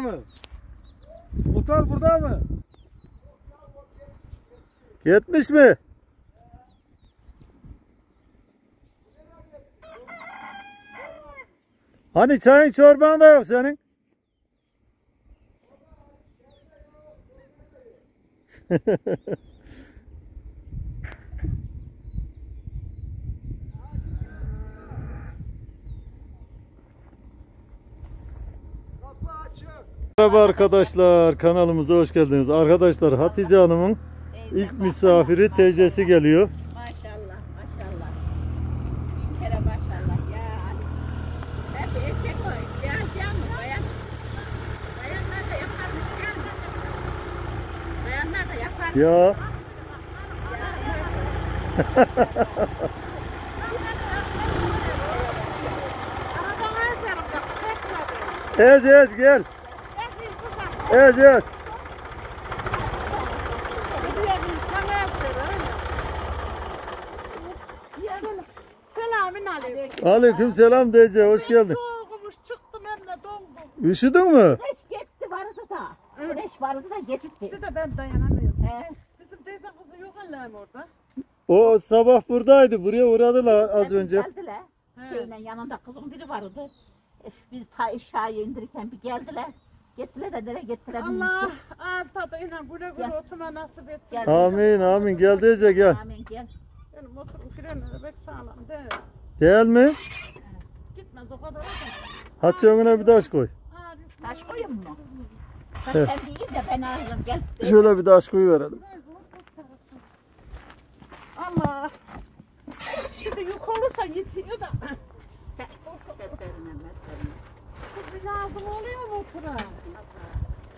mı? Muhtar burada mı? Yetmiş mi? Hani çayın çorban da yok senin? Merhaba arkadaşlar kanalımıza hoş geldiniz. Arkadaşlar Hatice Hanım'ın ilk misafiri teyzesi geliyor. Maşallah, maşallah. Bin kere maşallah. Ya. Hep erkek o. Ya gel mi? Bayan. Bayanlar da yaparmış. Gel mi? Bayanlar da yapar. Ya ez ez gel. Ez ez. Selamün aleyküm. Aleyküm selam teyze hoş geldin. Soğukmuş çıktım hem de dondum. Üşüdün mü? Güneş gitti vardı da. Güneş vardı da gitti. Bir de ben dayanamıyorum. He. Bizim teyze kızı yok Allah'ım orada. O sabah buradaydı. Buraya uğradılar az Biz önce. Geldiler. Şeyle yanında kızın biri vardı. Biz ta aşağıya indirirken bir geldiler. Gittiler de nereye gittiler Allah ağız tadıyla güle güle Gel. oturma nasip etsin. Gel. Amin amin gel teyze gel. Amin gel. Benim oturum frenleri pek sağlam değil. Değil mi? Gitmez o kadar. Hatice önüne bir taş koy. Taş koyayım mı? Bak Evet. sen değil de ben ağzım gel. Şöyle bir taş koy verelim. Allah. Şimdi yük olursa yitiyor da. Bir lazım oluyor mu otura?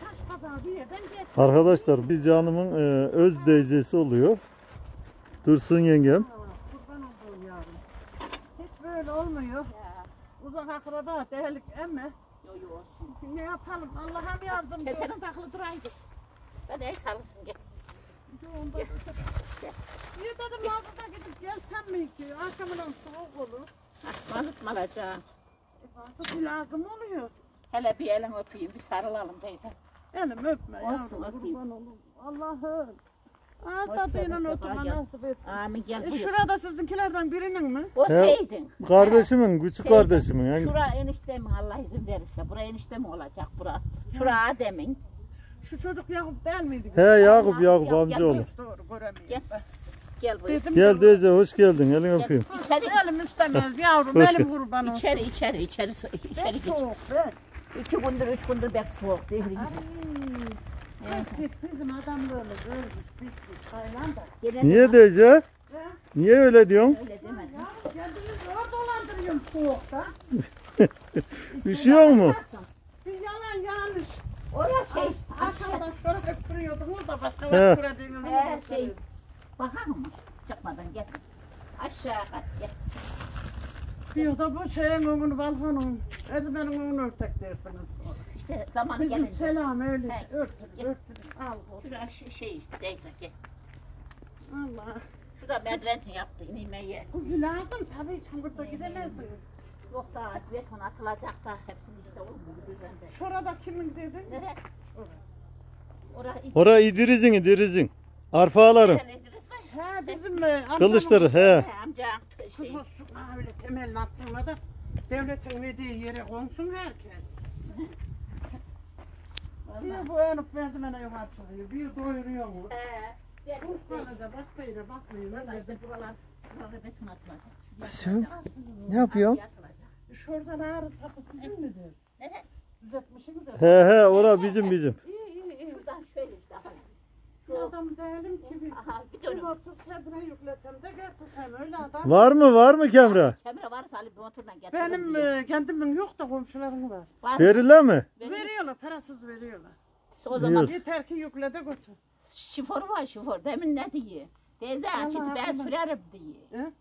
Şaş kadar bir yerden geç. Arkadaşlar biz canımın e, öz teyzesi oluyor. Dursun yengem. Kurban olduğum yavrum. Hiç böyle olmuyor. Ya. Uzak akraba değerlik emme. Yo yo olsun. Ne yapalım? Allah'ım yardımcı Kesenin olsun. takılı duraydı. Hadi ey salısın gel. Onda Niye dedim mağazada gidip gelsem mi ki? Akşamından soğuk olur. Hah, Bazı lazım oluyor. Hele bir elin öpeyim, bir sarılalım teyze. Elim öpme Olsun, yavrum. öpeyim. Kurban olun. Allah'ım. Ağız Hoş tadıyla geldin, sefa gel. nasip et. Amin gel E, buyur. şurada sizinkilerden birinin mi? O He. seydin. Kardeşimin, küçük Teyze, kardeşimin. Yani Şura eniştemin Allah izin verirse. Bura eniştem olacak bura. Şura Adem'in. Şu çocuk Yakup değil miydi? He Yakup Ya, Yakup ya, amcaoğlu. gel Doğru göremiyorum. Gel. ben. Gel buyur. Dedim Gel de- teyze hoş geldin. Elini Gel. öpeyim. İçeri, Elim istemez yavrum. Hoş Elim gel- kurban olsun. içeri, içeri, içeri, içeri geç. soğuk be. İki gündür, üç gündür bek soğuk. Zehri gibi. Bizim adamlığını görmüş. Bitmiş. Tayland'a. Gene de Niye teyze? Niye öyle diyorsun? Öyle demedim. Ya kendiniz zor dolandırıyorum soğukta. Üşüyor mu? Bir yalan yanlış. Oraya şey, aşağı. Akşamdan sonra öpürüyordunuz da başka He. öpürediğinizi He şey. Bakar mı? Çıkmadan gel. Aşağı kat gel. Diyor da bu şeyin önünü balkonun. Hadi benim önünü örtek dersiniz. İşte zamanı Bizim gelince. selam öyle. He. Örtün, örtün. Al bu. Şuraya şey, şey teyze gel. Allah. Şurada merdiven yaptı yemeği. Kuzu lazım tabii çamurda gidemezdiniz. Yok da beton atılacak da hepsini işte olur mu. Şurada kimin dedin? Nere? Oraya Ora İdriz'in İdriz'in. Arfaların. Bizim e, amcamın- Kılıçları he. He, amca şey. Dostluk ha öyle temelini attığında da devletin verdiği yere konsun herkes. Bir bu önüp merdivene yol açılıyor, bir doyuruyor mu? He. Da işte buralar, buralar beton. Şuraya Sen Ne yapıyorsun? atılacak. Şuradan ağrı kapısı değil midir? De. He he ora bizim bizim. İyi iyi iyi. Şuradan şöyle adam değilim ki bir. Aha bir Bir dönüm. motor kadına yüklesem de getirsem öyle adam. Var mı var mı Kemre? Kemre varsa bir motorla getir. Benim e, kendimin yok da komşularım var. Var. Verile mi? Veriyorlar, parasız veriyorlar. O zaman Diyorsun. Yeter ki yükle de götür. şifor var şifor. Demin ne diye? Teyze çiti ben Allah. sürerim diye. He?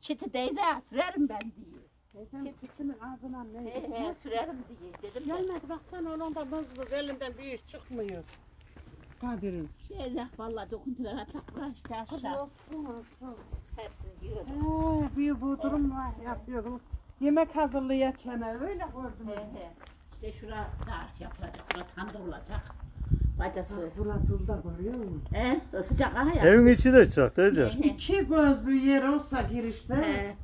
Çiti teyze sürerim ben diye. Teyzem kişinin ağzından ne? He he sürerim diye. Dedim. Gelmedi baksana onun da mızmız elinden bir iş çıkmıyor. Kadir'in. Teyze valla dokundular hatta işte aşağı. Hepsini yiyorum. Ee, bir bu durum var yapıyorum. Yemek hazırlayarken öyle gördüm. He he. İşte şura da yapılacak Çamda olacak. Bacası. Buratulda görüyor musun? He, sıcak ha ya. Evin içi de çık teyze. İki gözlü yer olsa girişte. He.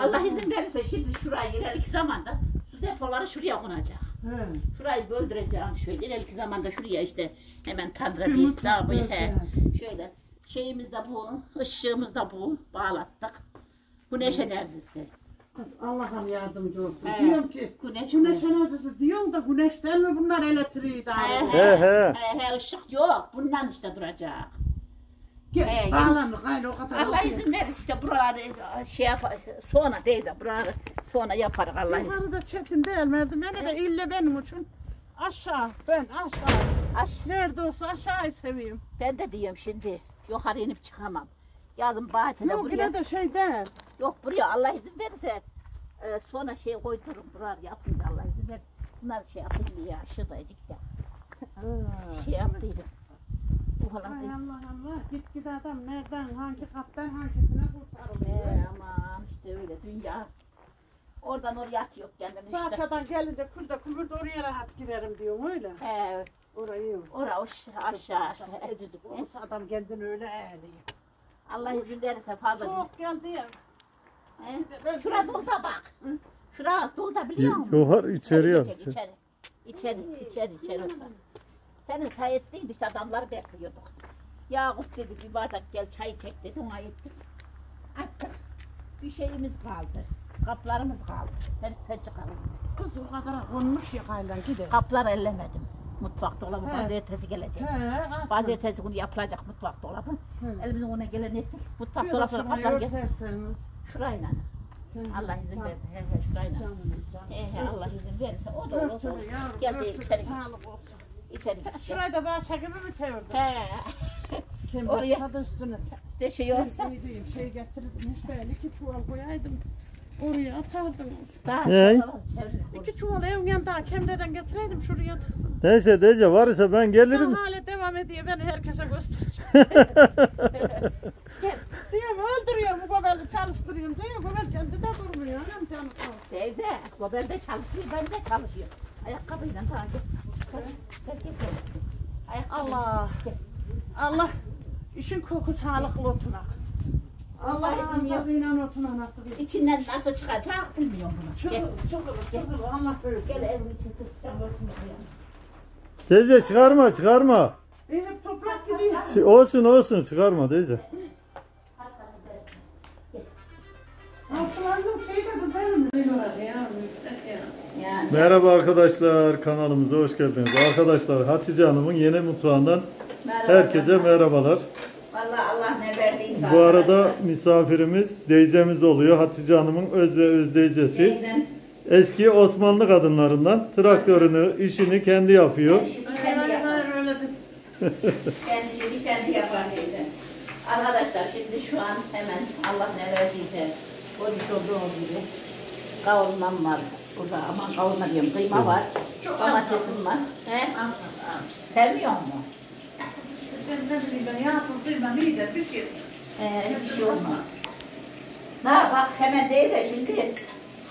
Allah izin verirse şimdi şuraya ileriki zamanda su depoları şuraya konacak. He. Şurayı böldüreceğim şöyle. İleriki zamanda şuraya işte hemen tandıra Bir lavabo he. Şöyle şeyimiz de bu, ışığımız da bu. Bağlattık. Güneş enerjisi. Kız Allah'ım yardımcı olsun. He. Diyorum ki Güneş, güneş enerjisi diyorum da güneşten mi bunlar elektriği ediyor? he, He, he he ışık yok. Bundan işte duracak. Gel He, bağlanır gayrı o kadar. Allah izin verir işte buraları şey yapar. Sonra teyze buraları sonra yaparız Allah izin. Yukarıda çetin değil merdiveni de ille benim için. Aşağı ben aşağı. Aş, Nerede olsa aşağıyı seviyorum. ben de diyorum şimdi yukarı inip çıkamam. Yazın bahçede Yok buraya. yine de şey değil. Yok buraya Allah izin verirse e, sonra şey koydururum buralar yapınca Allah izin verirse. Bunlar şey yapayım ya şuradacık da şey yaptıydım. Bu Ay falan. Allah Allah git git adam nereden hangi kattan hangisine kurtarılıyor. He aman işte öyle dünya. Oradan oraya atıyor kendini işte. Bahçeden gelince kulda kumurda oraya rahat girerim diyorum öyle. He Orayı yok. ora o ş- aşağı aşağı. Ecicik olursa adam kendini öyle eğliyor. Allah izin verirse fazla biz. Soğuk geldi ya. He? Şura dolda bak. Şura dolda biliyor musun? Yukarı içeri yap. İçeri, içeri. İçeri, içeri, içeri olsa. Senin çay ettiğin işte adamları bekliyorduk. Yakup dedi bir bardak gel çay çek dedi ona ettik. Attık. Bir şeyimiz kaldı. Kaplarımız kaldı. Sen, sen çıkarın. Kız o kadar konmuş ya kaylan gider. Kaplar ellemedim. Mutfak dolabı He. pazartesi gelecek. He. Pazartesi günü yapılacak mutfak dolabı. He. Elimizin ona gelen ettik. Mutfak de şurayı kaplar gel. Şurayla. Allah izin verdi. He he şurayla. He he Allah izin verirse o da olur. Gel örtülü, içeri sağlık olsun. İçeri. Şurayı da bahçe gibi mi çevirdin? He. Kim Oraya- başladı üstüne. İşte şey olsa Ben şey getirirmiş de iki çuval koyaydım. Oraya atardınız. daha çevir. İki çuval evin yanından kemreden getireydim şuraya. Neyse teyze varsa ben gelirim. Bu hale devam ediyor beni herkese göstereceğim. Diyorum öldürüyorum bu babeli çalıştırıyorum diyor. Babel kendi de durmuyor. Anam canım. Teyze, o bende çalışıyor, ben de çalışıyor. Ayakkabıyla daha Allah. Allah işin koku sağlıklı otunak. Allah ağzıyla otuna nasıl İçinden nasıl çıkacak bilmiyorum bunu. Çıkılır, çıkılır, çıkılır. Allah böyle. gel evin için sıçacağım. Teyze çıkarma çıkarma. E, hep toprak gidiyor. Olsun olsun çıkarma teyze. Altılarının şeyi de bu benim. Yani Merhaba arkadaşlar kanalımıza hoş geldiniz. Arkadaşlar Hatice Hanım'ın yeni mutfağından merhaba. herkese merhabalar. Vallahi Allah ne verdiyse. Bu arada misafirimiz teyzemiz oluyor. Hatice Hanım'ın öz ve öz teyzesi. Teyzem, Eski Osmanlı kadınlarından traktörünü, işini kendi yapıyor. ben şimdi kendi yapar. Kendi şimdi kendi yapar teyzem. Arkadaşlar şimdi şu an hemen Allah ne verdiyse koymuş olduğum gibi kavurmam var. Burada aman kavurma diyorum kıyma var. Domatesim var. He? Sevmiyor mu? Ben ne bileyim ben yağsız bilmem iyi de bir şey. Ee, bir şey olmaz. Ne bak hemen teyze şimdi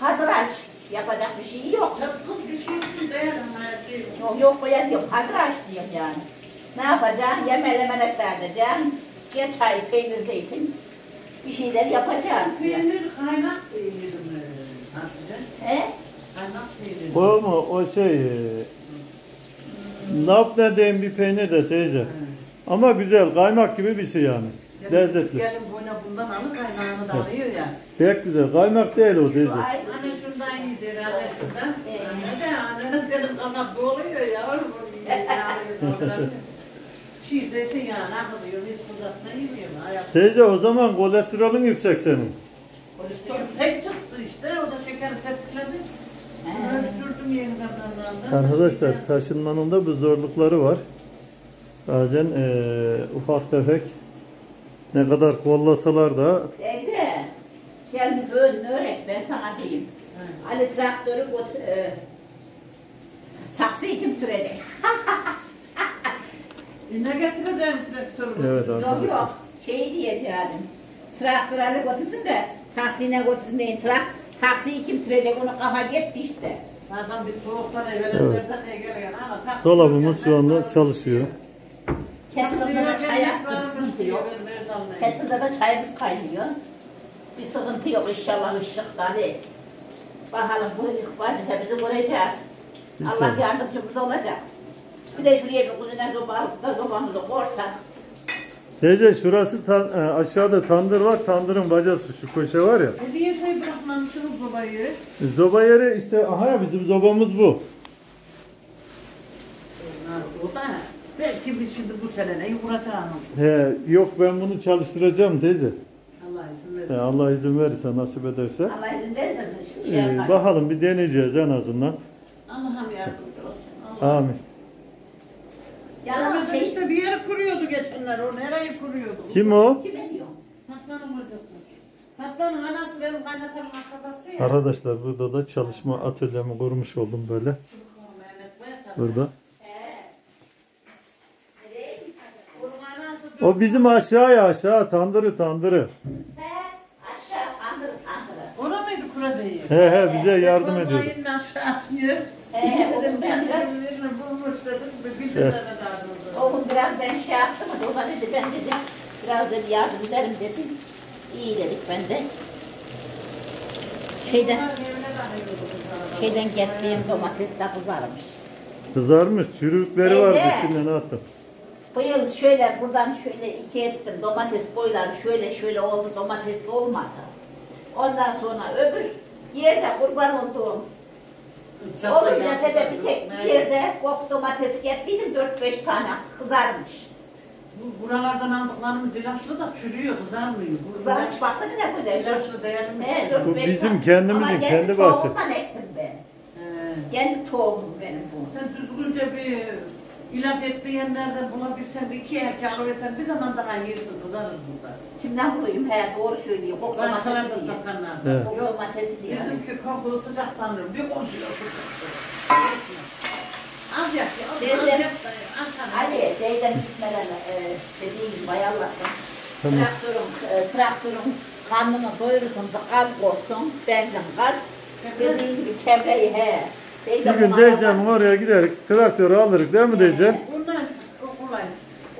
hazır aş. Yapacak bir şey yok. Ya kız bir şey için değil şey. Yok yok koyan diyorum. Hazır aş diyorum yani. Ne yapacaksın? Yemelemene serdeceksin. Ya çay, peynir, zeytin. Bir şeyler yapacağız. Peynir kaynak peynirim. Hatice. He? Kaynak peynirim. O mu? O şey... e, Nap ne diyeyim bir peynir de teyze. Ama güzel, kaymak gibi bir şey yani. Lezzetli. Gelin boyuna bundan alır kaynağını da alıyor ya. Pek güzel. Kaymak değil o teyze. Anne şundan iyidir anne şundan. Anne annenin dedim ama doluyor yavrum. Çiğ zeytinyağını akılıyor. Biz kudasına yemiyorum. Ayak. Teyze o zaman kolesterolün yüksek senin. Tek çıktı işte. O da şekeri tetikledi. Ölçtürdüm ben de. Arkadaşlar taşınmanın da bu zorlukları var. Bazen eee, ufak tefek ne kadar kollasalar da Teyze, gel bir bölün öğret ben sana diyeyim. Ali traktörü götür, e, taksiyi kim sürecek? Ne getireceğim traktörü? evet Yok arkadaşlar. yok, şey diyeceğim. Traktör Ali götürsün de taksine götürsün deyin. Trak, taksiyi kim sürecek onu kafa gitti işte. Zaten bir soğuktan evvelenlerden evet. Ama tak- Dolabımız şu anda çalışıyor. Kettle'da da çay sıkıntı yok. Kettle'da da çayımız kaynıyor. Bir sıkıntı yok inşallah ışıkları. Bakalım bu vazife bizi vuracak. Allah İnşallah. yardımcımız olacak. Bir de şuraya bir kuzine da sobamızı korsak. Teyze şurası tan- e, aşağıda tandır var. Tandırın bacası şu köşe var ya. E niye şey bırakmamışsınız babayı? Zoba yeri işte aha ya bizim zobamız bu. O da belki bir şimdi bu sene ne vuracağım. He, yok ben bunu çalıştıracağım teyze. Allah izin He, verir. Allah izin verirse nasip ederse. Allah izin verirse şimdi şey Ee, bakalım bir deneyeceğiz en azından. Allah'ım yardımcı olsun. Allah. Amin. Yalan Yalnız şey. işte bir yere kuruyordu geçenler. O nereye kuruyordu? Kim o? Kime diyor? Fatma'nın hocası. Fatma'nın anası benim arkadaşı ya. Arkadaşlar burada da çalışma atölyemi kurmuş oldum böyle. Burada. O bizim aşağıya aşağı tandırı tandırı. Aşağı. Ona mıydı kura değil? He he bize yardım ediyordu. Mayın aşağıya. He, Dedim ben birini bulmuş dedim. Bir Evet. Ben şey yaptım. O da dedi ben dedim biraz dedi yardım ederim dedim. İyi dedik ben de. Şeyden, şeyden getirdiğim domates de kızarmış. Kızarmış çürükleri vardı Teyze. içinden attım. Bu yıl şöyle buradan şöyle iki ettim domates boyları şöyle şöyle oldu domates olmadı. Ondan sonra öbür yerde kurban olduğum olunca de bir tek bir yerde kok domates getirdim 4-5 tane kızarmış. Bu buralardan aldıklarımız ilaçlı da çürüyor, kızarmıyor. Bu Kızarmış baksana ne güzel. İlaçlı değerli mi? He, dört, Bu beş bizim tane. kendimizin, Ama kendi tohumdan ektim ben. Kendi tohumum benim bu. Sen düzgünce bir ilaç etmeyenlerden bulabilsen bir iki erkeği alıversen bir zaman daha yersin, kızarır burada. Kimden bulayım? He doğru söylüyor. Kok Bançalarda domatesi diyor. satanlar. Evet. Kok Yok, domatesi diyor. bizimki kokulu sıcak tanrım. Bir konuşuyor Az yap ya, az Teyze. yap da az tane. Ali teyzem gitmeden e, dediğim gibi ayarlasın. Tamam. Traktörün, e, traktörün karnını doyurursun gaz koysun, benzin gaz. Dediğim gibi çevreyi he. Bir Teyzem gün ona teyzemin oraya giderek traktörü alırız değil mi teyze? Bunlar çok kolay.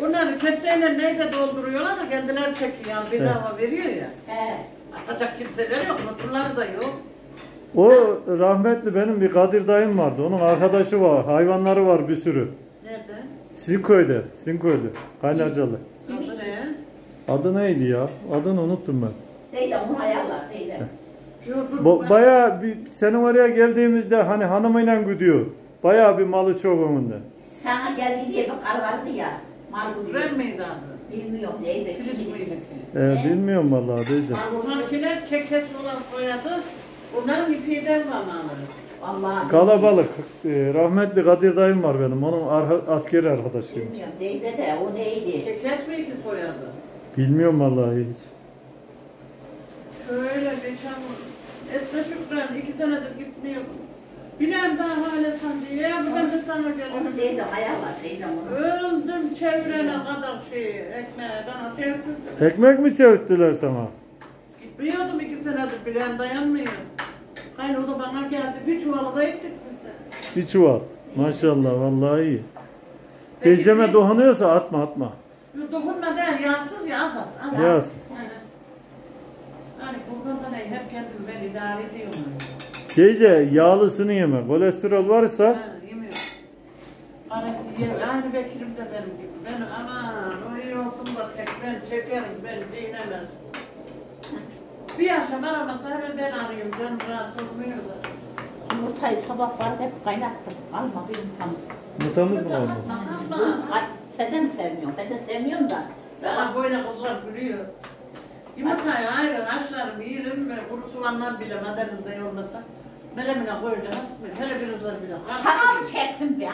Bunlar kepçeyle neyse dolduruyorlar da kendileri çekiyor. Yani bedava veriyor ya. He. Atacak kimseleri yok, motorları da yok. O rahmetli benim bir Kadir dayım vardı. Onun arkadaşı var. Hayvanları var bir sürü. Nerede? Sizin köyde. Sizin köyde. Kaynarcalı. Adı ne? Adı neydi ya? Adını unuttum ben. Teyzem onu ayarlar Bo- ben- bayağı bir senin oraya geldiğimizde hani hanımıyla gidiyor. Bayağı bir malı çok onun da. Sana geldi diye bir kar vardı ya. Mal Ren miydi adı? Bilmiyorum teyze. Ee, bilmiyorum vallahi teyze. Bunlarkiler kekeç olan soyadı. Bunların ipiğden var mağları. Vallahi Kalabalık. Ee, rahmetli Kadir dayım var benim. Onun arha- askeri arkadaşıyım. bilmiyorum. Teyze de o neydi? Kekeç miydi soyadı? Bilmiyorum vallahi hiç. Şöyle beşen Esra Şükran iki senedir gitmiyor. Bilen daha hala sancı. Ya ben de sana Onu geliyorum. teyzem ayarlar teyzem onu. Öldüm çevrene kadar şey ekmeğe. Ekmek mi çevirttiler sana? Senedir bilen dayanmıyor. Hayır o da bana geldi. Bir çuvalı da ettik biz de. Bir çuval. Maşallah vallahi iyi. Teyzeme dokunuyorsa atma atma. Dokunma değil, yağsız ya azat. azat. Yağsız. Aynen. Yani buradan da ne, hep kendim ben idare ediyorum. Teyze yağlısını yeme. Kolesterol varsa Ben yemiyorum. Kareti ye, aynı Bekir'im de benim gibi. Ben aman o iyi olsun da tek ben çekerim, ben dinemez. Bir yaşam aramasa hemen ben arıyorum, canım rahatsız olmuyor da. Yumurtayı sabah var hep kaynattım. Alma bir yumurtamız. mutamız mı oldu? Ay, sen de mi sevmiyorsun? Ben de sevmiyorum da. Daha böyle kızlar gülüyor. Yumurtayı ayrı haşlarım, yiyelim mi? Kuru soğanlar bile madenizde yollasa. Melemine koyacağız. Hele bir kızlar bile. Sana mı çektim ben?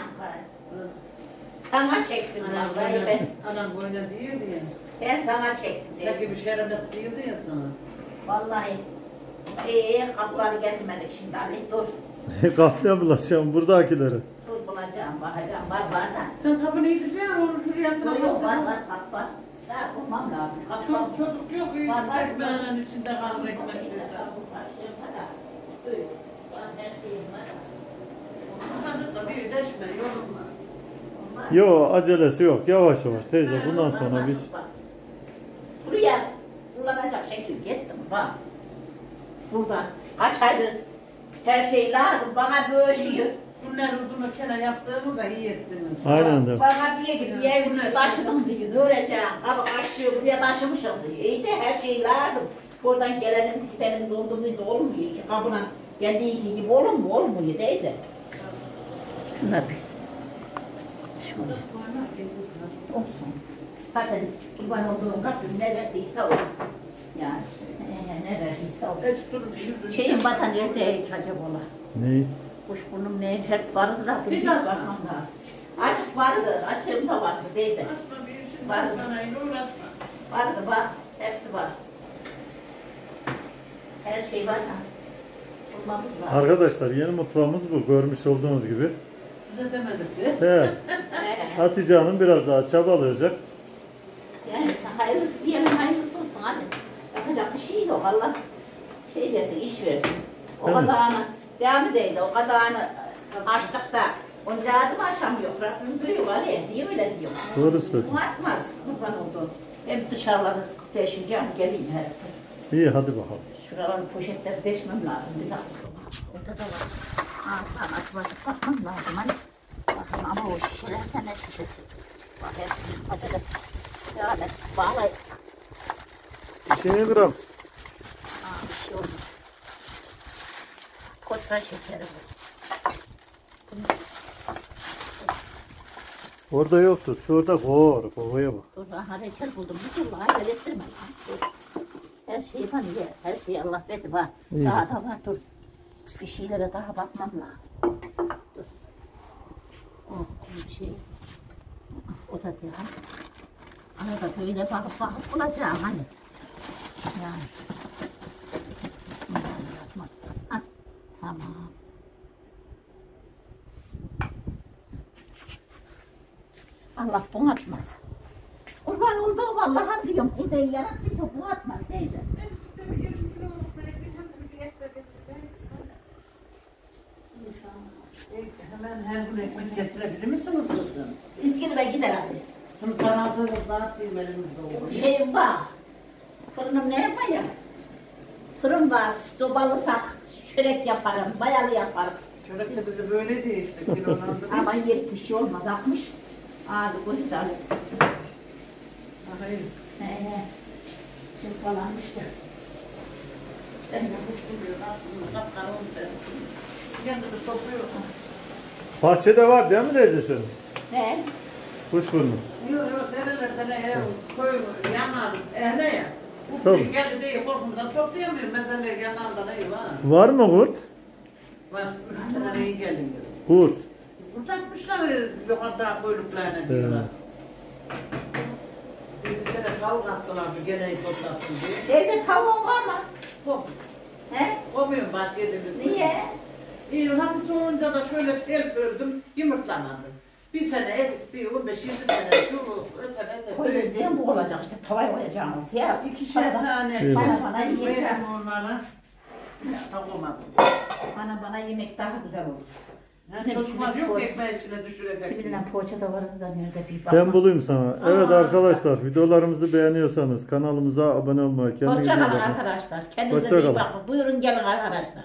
Sana çektim vallahi ben. anam boyuna diyordu ya. Ben sana çektim. Sen gibi şerbet diyordu ya sana. Vallahi. Ee, kapıları getirmedik şimdi Ali. Dur. Kahve bulaşacağım buradakileri. Dur bulacağım, bakacağım. Var var da. Sen ne diyeceksin? Onu şuraya Yok yok var var kap var. Daha bulmam lazım. Kap var. Çok çocuk yok. var. Ekmeğinin içinde kalır ekmek yorulma. Yo acelesi yok. Yavaş yavaş teyze bundan sonra biz bak. Burada kaç aydır her şey lazım bana dövüşüyor. Bunlar uzunu kene yaptığımızda iyi ettiniz. aynen de. Bana diye ki bir ev taşıdım diyor. Döveceğim. Ama kaşığı buraya taşımışım diyor. İyi de her şey lazım. Buradan gelenimiz gidenimiz oldu muydu olmuyor ki. Kapına geldiği gibi olur mu olmuyor değil de. Şuna bir. Şuna. Olsun. Zaten kurban olduğum Rabbim ne verdiyse o. Yani e, ne verdiyse o. Hiç durun yüzünü. Şeyin vatan nerede acaba ola? Ne? Kuşburnum ne hep vardı da bir Hiç bakmam açma. lazım. Açık vardı, açığım da vardı değil de. Asma bir işin Var. basmanayla uğraşma. Vardı var, hepsi var. Her şey var. Bulmamız var. Arkadaşlar yeni mutfağımız bu. Görmüş olduğunuz gibi. Size demedik ki. He. Hatice Hanım biraz daha çabalayacak. yani hayırlısı. Yapacak bir şey yok Allah şey versin, iş versin. O mi? kadarını devam edeydi, o kadarını açtık da onca adım aşamıyor. Rabbim büyük Ali, diye öyle diyor. Doğru söylüyorsun. Atmaz kurban oldu. Ben dışarıları deşeceğim geleyim her İyi hadi bakalım. Şuraların poşetleri deşmem lazım bir dakika. Orada da var. Alttan açmadık bakmam lazım hani. Bakın ama o şişelerden ne şişesi? Bak hepsini acele. Yani bağlayıp. İşini gram. Aa bir şey olmaz. Kotra şekeri bu. Orada yoktur. Şurada kor. Kovaya bak. Dur aha reçel buldum. Bir dur lan acele ettirme lan. Dur. Her şeyi bana ye. Her şeyi Allah verdi bak. İyi. Daha da var dur. Bir şeylere daha bakmam lazım. Dur. Oh bir şey. O da ha. Arada böyle bakıp bakıp bulacağım hani. Yani. Ha, Tamam. Allah bunu atmaz. Kurban olduğum Allah'a diyorum. Bu değil yarattıysa bu atmaz teyze. Hemen her gün ekmek getirebilir misiniz kızım? İskilime gider hadi. Bunu kanaldığınız rahat değil olur. Şeyim var. Fırınım ne yapayım? Fırın var. Sobalı sak. Çörek yaparım. Bayalı yaparım. Çörek de bizi böyle değil işte. Ama yerik bir şey olmaz. Akmış. Ağzı kurtar. Hayır. He he. Çırpalanmıştır. Ben de aslında oldu. Bahçede var değil mi teyze senin? He. Kuşburnu. Yok yok derelerde ne ev koy yanar ehne ya. Bu Tabii. geldi diye korkumdan toplayamıyor. Mesela yanarda ne var? Var mı kurt? Var üç tane iyi geliyor. Kurt. Kurtarmışlar yukarıda kuyruklarına diyorlar. Bir sene kavga attılar bir gene toplatsın diye. Teyze tavuğun var mı? Kop. He? Komuyorum bahçede. Niye? İyi hapis olunca da şöyle tel ördüm yumurtlamadı. Bir sene edik bir 15 20 sene şu öte öte Koyun diye bu olacak işte. Tavaya koyacağım ortaya. İkişer tane. Bana bana yiyeceğim. onlara. Takomadım. Bana bana yemek daha güzel olur. Ben bulayım sana. Evet arkadaşlar videolarımızı beğeniyorsanız kanalımıza abone olmayı, kendinize iyi Hoşçakalın bakın. arkadaşlar. Kendinize Hoşça iyi bakın. Buyurun gelin arkadaşlar.